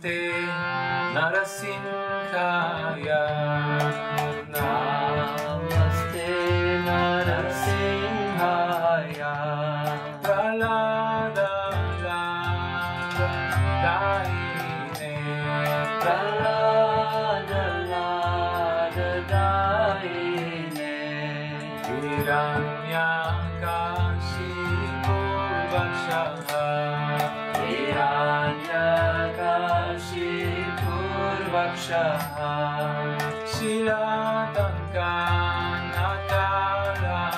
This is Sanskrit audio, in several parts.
Namaste Narasimhaya Namaste Narasimhaya Pralada Daine Pralada Daine Shilatankanatalam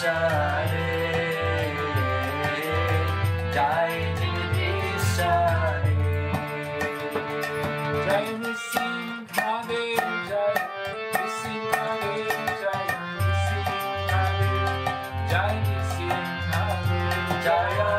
Jai Jai Jai sare Jai Nissim Jai Nissim Jai Nissim Jai Nissim Jai